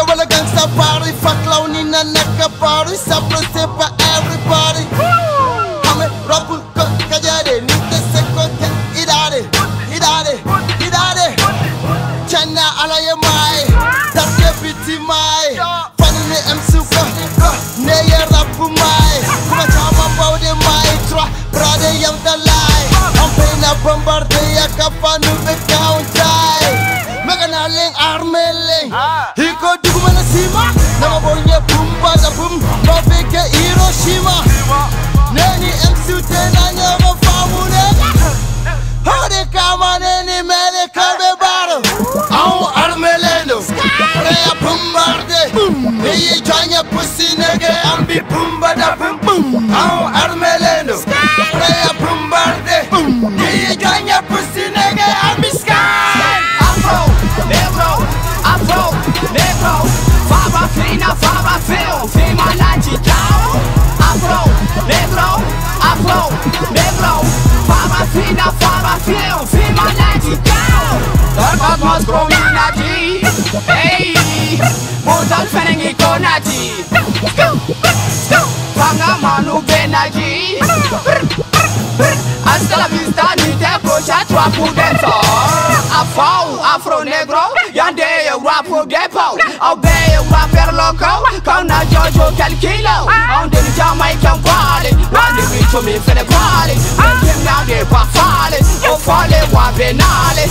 nigga wala gangsta party fuck ni na nekk party c'est pas everybody. Hame rap ko kajade ni te se ko te idade idade idade channa ala ye mai tarke biti mai fani ne MC ko ko ne ye rap mai kuma chama baude mai tra brade yam da lai am pe na bombarde ya kafanu Niyi janya pussy nege ambi pumba da pum pum. Au armelendo Reya bombarde Niyi janya pussy nege ambi sky. Afro, negro, afro, negro Fava fina, fava feo, fima laticao Afro, negro, afro, negro Fava fina, fava feo, fima laticao Torbat mos prominati Hey, Montando ferengue conati Vanga manu benagi Hasta la vista ni te pocha tua pudenso Afro, afro negro Yande e rapo depo. Au be e rapper loco Kauna jojo kel kilo. Onde mi Jamaican valley Wande mi to mi fene valley Making now they pa falley O falley wa benale.